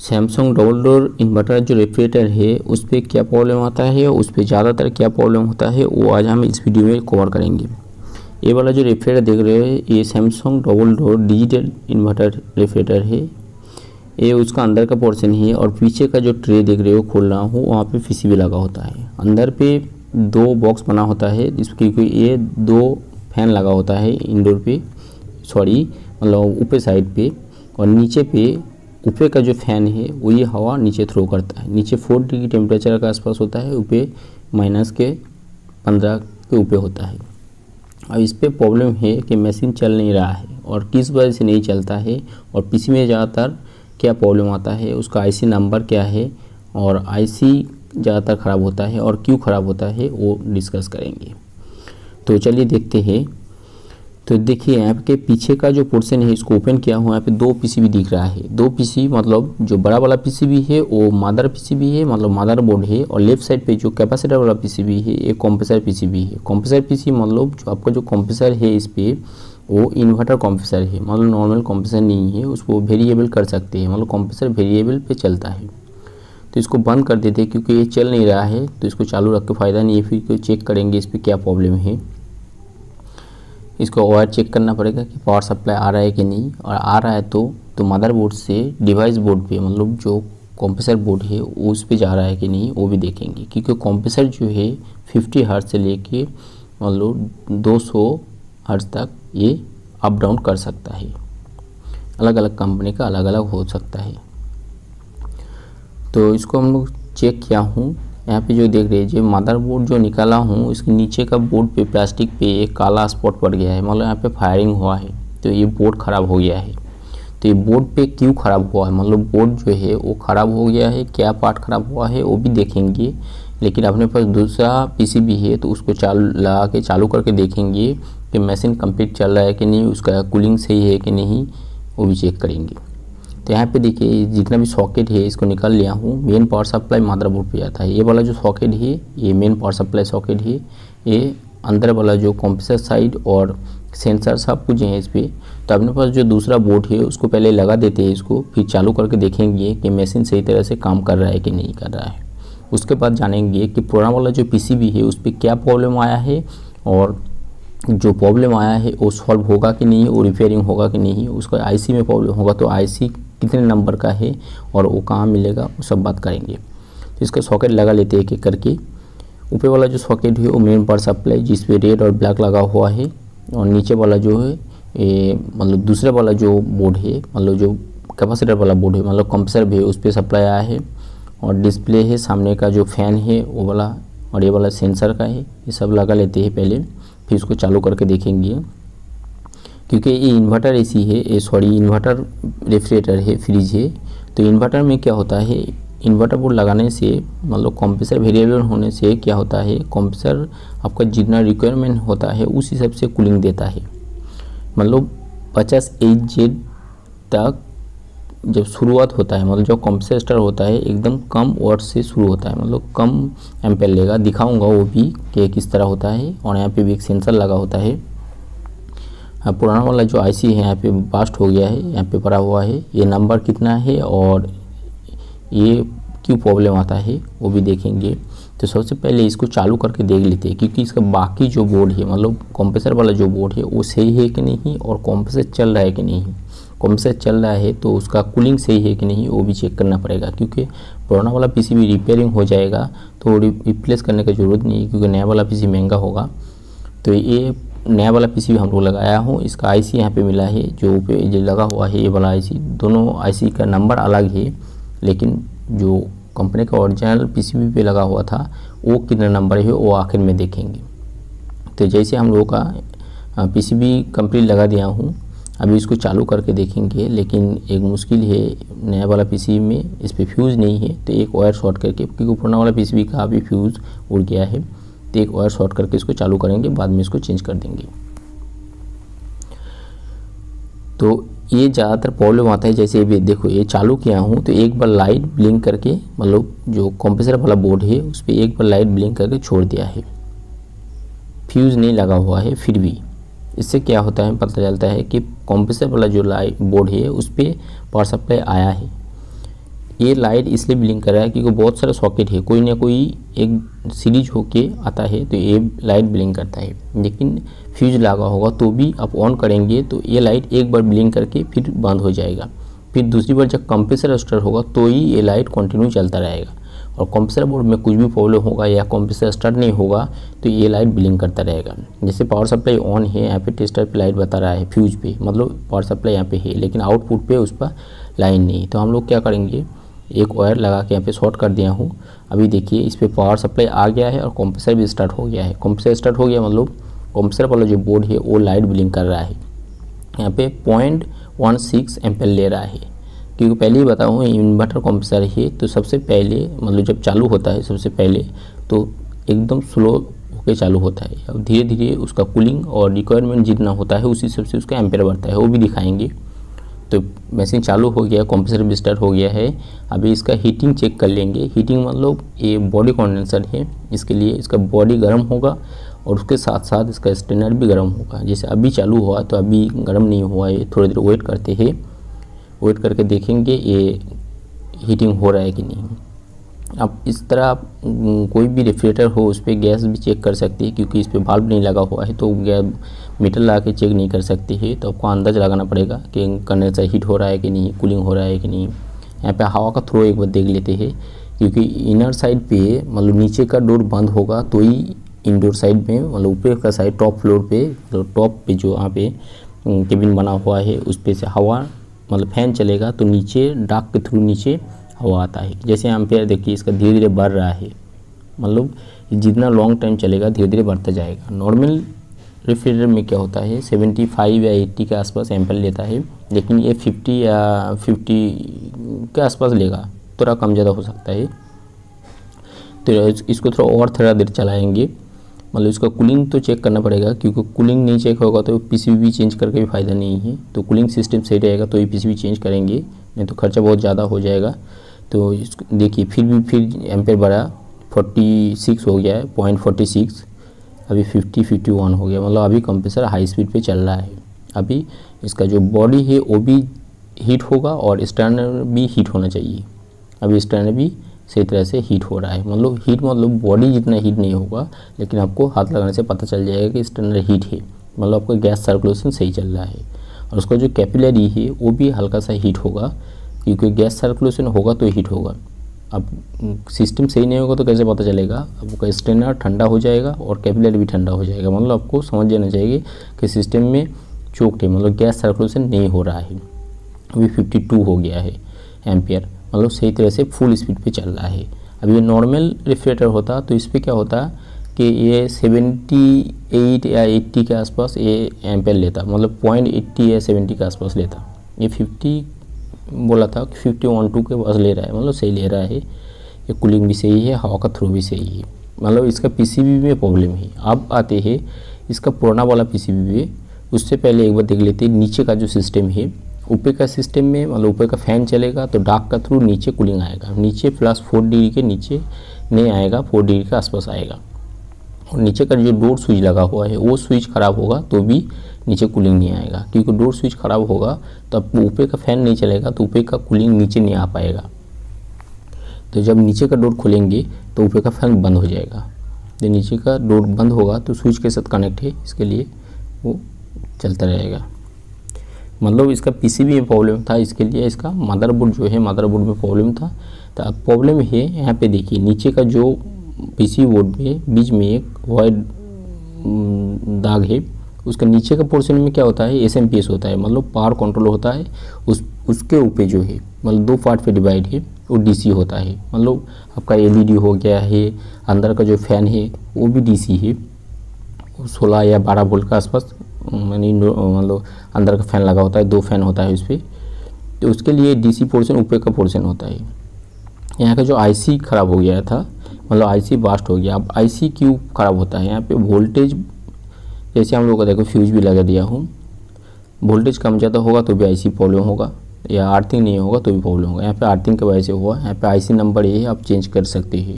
Samsung double door inverter जो refrigerator है, उस पर क्या प्रॉब्लम आता है उस पर ज़्यादातर क्या प्रॉब्लम होता है, वो आज हम इस वीडियो में कवर करेंगे। ये वाला जो रेफ्रिजरेटर देख रहे हो, ये Samsung double door digital inverter refrigerator है। ये उसका अंदर का पोर्शन है और पीछे का जो ट्रे देख रहे हो, खोल रहा हूँ, वहाँ पे पीसीबी लगा होता है। अंदर पे दो बॉक्स बना होता है, जिसकी ये दो फ़ैन लगा होता है इंडोर पे सॉरी मतलब ऊपर साइड पे और नीचे पे ऊपर का जो फ़ैन है, वो ये हवा नीचे थ्रो करता है। नीचे फोर डिग्री टेम्परेचर का आसपास होता है, ऊपर माइनस के पंद्रह के ऊपर होता है। अब इस पर प्रॉब्लम है कि मशीन चल नहीं रहा है और किस वजह से नहीं चलता है और पीसी में ज़्यादातर क्या प्रॉब्लम आता है, उसका आईसी नंबर क्या है और आईसी ज़्यादातर ख़राब होता है और क्यों ख़राब होता है, वो डिस्कस करेंगे। तो चलिए देखते हैं तो देखिए, यहाँ के पीछे का जो पोर्शन है, इसको ओपन किया हुआ यहाँ पे दो पीसीबी दिख रहा है। दो पीसी मतलब जो बड़ा वाला पीसीबी है, वो मदर पीसीबी है मतलब मादर बोर्ड है, और लेफ़्ट साइड पे जो कैपेसिटर वाला पीसीबी है, ये कॉम्प्रेसर पीसीबी है। कॉम्प्रेसर पीसी मतलब जो आपका जो कॉम्प्रेसर है, इस पर वो इन्वर्टर कॉम्प्रेसर है। मतलब नॉर्मल कॉम्प्रेसर नहीं है, उसको वेरिएबल कर सकते हैं। मतलब कॉम्प्रेसर वेरिएबल पे चलता है। तो इसको बंद कर देते हैं, क्योंकि ये चल नहीं रहा है तो इसको चालू रख के फ़ायदा नहीं है, फिर चेक करेंगे इस पर क्या प्रॉब्लम है। इसको वायर चेक करना पड़ेगा कि पावर सप्लाई आ रहा है कि नहीं। और आ रहा है तो तो मदरबोर्ड से डिवाइस बोर्ड पे मतलब जो कॉम्प्रेसर बोर्ड है, उस पे जा रहा है कि नहीं, वो भी देखेंगे। क्योंकि कॉम्प्रेसर जो है 50 हर्ट से लेके मतलब 200 हर्ट तक ये अप डाउन कर सकता है। अलग अलग कंपनी का अलग अलग हो सकता है। तो इसको हम लोग चेक किया हूँ। यहाँ पे जो देख रहे हैं मदरबोर्ड जो निकाला हूँ, इसके नीचे का बोर्ड पे प्लास्टिक पे एक काला स्पॉट पड़ गया है। मतलब यहाँ पे फायरिंग हुआ है। तो ये बोर्ड ख़राब हो गया है। तो ये बोर्ड पे क्यों ख़राब हुआ है? मतलब बोर्ड जो है, वो ख़राब हो गया है, क्या पार्ट ख़राब हुआ है, वो भी देखेंगे। लेकिन अपने पास दूसरा पीसीबी है तो उसको चालू, लगा के चालू करके देखेंगे कि मशीन कंप्लीट चल रहा है कि नहीं, उसका कूलिंग सही है कि नहीं, वो भी चेक करेंगे। तो यहाँ पे देखिए जितना भी सॉकेट है, इसको निकाल लिया हूँ। मेन पावर सप्लाई मदरबोर्ड पे जाता है। ये वाला जो सॉकेट है, ये मेन पावर सप्लाई सॉकेट है। ये अंदर वाला जो कंप्रेसर साइड और सेंसर सब कुछ है इस पर तो अपने पास जो दूसरा बोर्ड है, उसको पहले लगा देते हैं इसको, फिर चालू करके देखेंगे कि मशीन सही तरह से काम कर रहा है कि नहीं कर रहा है। उसके बाद जानेंगे कि पुराना वाला जो पीसीबी है, उस पर क्या प्रॉब्लम आया है और जो प्रॉब्लम आया है, वो सॉल्व होगा कि नहीं, वो रिपेयरिंग होगा कि नहीं, उसका आईसी में प्रॉब्लम होगा तो आईसी कितने नंबर का है और वो कहाँ मिलेगा, वो सब बात करेंगे। तो इसका सॉकेट लगा लेते हैं एक एक करके। ऊपर वाला जो सॉकेट है, वो मेन पावर सप्लाई जिस पे रेड और ब्लैक लगा हुआ है, और नीचे वाला जो है, ये मतलब दूसरे वाला जो बोर्ड है मतलब जो कैपेसिटर वाला बोर्ड है मतलब कंप्रेसर भी है, उस पर सप्लाई आया है। और डिस्प्ले है, सामने का जो फ़ैन है, वो वाला, और ये वाला सेंसर का है, ये सब लगा लेते हैं पहले, फिर इसको चालू करके देखेंगे। क्योंकि ये इन्वर्टर एसी है सॉरी इन्वर्टर रेफ्रिजरेटर है फ्रिज है। तो इन्वर्टर में क्या होता है? इन्वर्टर बोर्ड लगाने से मतलब कंप्रेसर वेरिएबल होने से क्या होता है? कंप्रेसर आपका जितना रिक्वायरमेंट होता है, उस हिसाब से कूलिंग देता है। मतलब पचास एच जेड तक जब शुरुआत होता है मतलब जब कंप्रेसर स्टार्ट होता है, एकदम कम वाट से शुरू होता है। मतलब कम एम्पेयर लेगा, दिखाऊँगा वो भी कि किस तरह होता है। और यहाँ पे भी एक सेंसर लगा होता हाँ। पुराना वाला जो आईसी है, यहाँ पे बास्ट हो गया है, यहाँ पे पड़ा हुआ है। ये नंबर कितना है और ये क्यों प्रॉब्लम आता है, वो भी देखेंगे। तो सबसे पहले इसको चालू करके देख लेते हैं, क्योंकि इसका बाकी जो बोर्ड है मतलब कॉम्प्रेसर वाला जो बोर्ड है, वो सही है कि नहीं और कॉम्प्रेसर चल रहा है कि नहीं। कॉम्प्रेसर चल रहा है तो उसका कूलिंग सही है कि नहीं, वो भी चेक करना पड़ेगा, क्योंकि पुराना वाला पीसी भी रिपेयरिंग हो जाएगा तो रिप्लेस करने की ज़रूरत नहीं है, क्योंकि नया वाला पीसी महँगा होगा। तो ये नया वाला पीसी भी हम लोग लगाया हूँ। इसका आईसी यहाँ पे मिला है, जो पे जो लगा हुआ है, ये वाला आईसी दोनों आईसी का नंबर अलग है, लेकिन जो कंपनी का ओरिजिनल पीसीबी पे लगा हुआ था, वो कितना नंबर है, वो आखिर में देखेंगे। तो जैसे हम लोगों का पीसीबी कंप्लीट लगा दिया हूँ, अभी इसको चालू करके देखेंगे, लेकिन एक मुश्किल है, नया वाला पीसी में इस पर फ्यूज़ नहीं है तो एक वायर शॉर्ट करके, क्योंकि पुराना वाला पीसीबी का अभी फ्यूज़ उड़ गया है। तो एक वायर शॉर्ट करके इसको चालू करेंगे, बाद में इसको चेंज कर देंगे। तो ये ज़्यादातर प्रॉब्लम आता है, जैसे भी देखो, ये चालू किया हूँ तो एक बार लाइट ब्लिंक करके मतलब जो कंप्रेसर वाला बोर्ड है, उस पर एक बार लाइट ब्लिंक करके छोड़ दिया है। फ्यूज़ नहीं लगा हुआ है, फिर भी। इससे क्या होता है, पता चलता है कि कंप्रेसर वाला जो लाइट बोर्ड है, उस पर पावर सप्लाई आया है। ये लाइट इसलिए ब्लिंक कर रहा है क्योंकि बहुत सारा सॉकेट है। कोई ना कोई एक सीरीज़ होके आता है तो ये लाइट ब्लिंक करता है। लेकिन फ्यूज लगा होगा तो भी आप ऑन करेंगे तो ये लाइट एक बार ब्लिंक करके फिर बंद हो जाएगा। फिर दूसरी बार जब कंप्रेसर स्टार्ट होगा तो ही ये लाइट कंटिन्यू चलता रहेगा। और कंप्रेसर बोर्ड में कुछ भी प्रॉब्लम होगा या कंप्रेसर स्टार्ट नहीं होगा तो ये लाइट ब्लिंक करता रहेगा। जैसे पावर सप्लाई ऑन है, यहाँ पे टेस्टर पे लाइट बता रहा है फ्यूज पे मतलब पावर सप्लाई यहाँ पे है, लेकिन आउटपुट पे उस पर लाइन नहीं तो हम लोग क्या करेंगे एक वायर लगा के यहाँ पे शॉर्ट कर दिया हूँ। अभी देखिए, इस पर पावर सप्लाई आ गया है और कंप्रेसर भी स्टार्ट हो गया है। कंप्रेसर स्टार्ट हो गया मतलब कंप्रेसर वाला जो बोर्ड है, वो लाइट ब्लिंक कर रहा है। यहाँ पे पॉइंट वन सिक्स एम्पेल ले रहा है। क्योंकि पहले ही बताऊँ इन्वर्टर कंप्रेसर है तो सबसे पहले मतलब जब चालू होता है, सबसे पहले तो एकदम स्लो होकर चालू होता है। अब धीरे धीरे उसका कूलिंग और रिक्वायरमेंट जितना होता है, उसी हिसाब से उसका एम्पेयर बढ़ता है, वो भी दिखाएँगे। तो मशीन चालू हो गया कंप्रेसर भी स्टार्ट हो गया है। अभी इसका हीटिंग चेक कर लेंगे। हीटिंग मतलब ये बॉडी कंडेंसर है। इसके लिए इसका बॉडी गर्म होगा और उसके साथ साथ इसका स्टेनर भी गर्म होगा। जैसे अभी चालू हुआ तो अभी गर्म नहीं हुआ ये थोड़ी देर वेट करते हैं। वेट करके देखेंगे ये हीटिंग हो रहा है कि नहीं। अब इस तरह आप, कोई भी रेफ्रिजरेटर हो, उस पर गैस भी चेक कर सकते हैं क्योंकि इस पर भाल्व नहीं लगा हुआ है। तो गैस मीटर लगा के चेक नहीं कर सकते हैं तो आपको अंदाज लगाना पड़ेगा कि कंडेंसर हीट हो रहा है कि नहीं कूलिंग हो रहा है कि नहीं। यहाँ पे हवा का थ्रो एक बार देख लेते हैं, क्योंकि इनर साइड पे मतलब नीचे का डोर बंद होगा तो ही इनडोर साइड में मतलब ऊपर का साइड टॉप फ्लोर पे मतलब टॉप पे जो यहाँ पे केबिन बना हुआ है, उस पर से हवा मतलब फ़ैन चलेगा तो नीचे डाक के थ्रू नीचे हवा आता है। जैसे एम्पेयर देखिए, इसका धीरे धीरे बढ़ रहा है। मतलब जितना लॉन्ग टाइम चलेगा धीरे धीरे बढ़ता जाएगा। नॉर्मल रेफ्रिजरेटर में क्या होता है? 75 या 80 के आसपास एम्पेयर लेता है, लेकिन ये 50 या 50 के आसपास लेगा, थोड़ा कम ज़्यादा हो सकता है। तो इसको थोड़ा और थोड़ा देर चलाएँगे। मतलब इसका कूलिंग तो चेक करना पड़ेगा, क्योंकि कूलिंग नहीं चेक होगा तो पीसीबी चेंज करके भी फ़ायदा नहीं है। तो कूलिंग सिस्टम सही रहेगा तो ये पीसीबी चेंज करेंगे, नहीं तो खर्चा बहुत ज़्यादा हो जाएगा। तो देखिए, फिर भी, फिर एम्पेयर बढ़ा फोर्टी सिक्स हो गया है पॉइंट फोर्टी सिक्स अभी फिफ्टी फिफ्टी वन हो गया। मतलब अभी कंप्रेसर हाई स्पीड पे चल रहा है। अभी इसका जो बॉडी है, वो भी हीट होगा और स्टैंडर भी हीट होना चाहिए। अभी स्टैंडर भी सही तरह से हीट हो रहा है। मतलब हीट मतलब बॉडी जितना हीट नहीं होगा, लेकिन आपको हाथ लगाने से पता चल जाएगा कि स्टैंडर हीट है। मतलब आपका गैस सर्कुलेशन सही चल रहा है। और उसका जो कैपिलरी है, वो भी हल्का सा हीट होगा, क्योंकि गैस सर्कुलेशन होगा तो हीट होगा। अब सिस्टम सही नहीं होगा तो कैसे पता चलेगा? आपका स्टेनर ठंडा हो जाएगा और कैपिलरी भी ठंडा हो जाएगा। मतलब आपको समझ जाना चाहिए कि सिस्टम में चोकट है मतलब गैस सर्कुलेशन नहीं हो रहा है। अभी 52 हो गया है एम्पियर मतलब सही तरह से फुल स्पीड पे चल रहा है। अब ये नॉर्मल रेफ्रिजरेटर होता तो इस पर क्या होता कि ये 78 या 80 के आसपास ये एम्पेयर लेता मतलब पॉइंट एट्टी या 70 के आसपास लेता। ये 50 बोला था फिफ्टी वन टू के पास ले रहा है मतलब सही ले रहा है। ये कूलिंग भी सही है, हवा का थ्रू भी सही है। मतलब इसका पीसीबी में प्रॉब्लम है। अब आते हैं इसका पुराना वाला पीसीबी में। उससे पहले एक बार देख लेते हैं, नीचे का जो सिस्टम है, ऊपर का सिस्टम में मतलब ऊपर का फ़ैन चलेगा तो डाक का थ्रू नीचे कूलिंग आएगा। नीचे प्लस फोर डिग्री के नीचे नहीं आएगा फोर डिग्री के आसपास आएगा। और नीचे का जो डोर स्विच लगा हुआ है, वो स्विच ख़राब होगा तो भी नीचे कूलिंग नहीं आएगा। क्योंकि डोर स्विच ख़राब होगा तो अब ऊपर का फ़ैन नहीं चलेगा तो ऊपर का कूलिंग नीचे नहीं आ पाएगा। तो जब नीचे का डोर खोलेंगे तो ऊपर का फ़ैन बंद हो जाएगा। जब नीचे का डोर बंद होगा तो स्विच के साथ कनेक्ट है, इसके लिए वो चलता रहेगा। मतलब इसका पीसीबी में प्रॉब्लम था, इसके लिए इसका मदरबोर्ड जो है मदरबोर्ड में प्रॉब्लम था। तो अब प्रॉब्लम है, यहाँ पे देखिए, नीचे का जो पीसी बोर्ड में बीच में एक वाइट दाग है। उसका नीचे का पोर्शन में क्या होता है? एस एम पी एस होता है। मतलब पावर कंट्रोल होता है। उस, उसके ऊपर जो है मतलब दो पार्ट पे डिवाइड है, वो डीसी होता है। मतलब आपका एलईडी हो गया है, अंदर का जो फ़ैन है, वो भी डीसी है। सोलह या बारह वोल्ट का आसपास, यानी मतलब अंदर का फ़ैन लगा होता है, दो फ़ैन होता है उस पर तो उसके लिए डीसी पोर्शन, ऊपर का पोर्शन होता है। यहाँ का जो आईसी ख़राब हो गया था मतलब आईसी बास्ट हो गया। अब आईसी क्यों ख़राब होता है? यहाँ पे वोल्टेज जैसे हम लोग का देखो फ्यूज भी लगा दिया हूँ। वोल्टेज कम ज़्यादा होगा तो भी आईसी प्रॉब्लम होगा, या आर्थिंग नहीं होगा तो भी प्रॉब्लम होगा। यहाँ पे आर्थिंग की वजह से हुआ, यहाँ पे आईसी नंबर ये आप चेंज कर सकते हैं।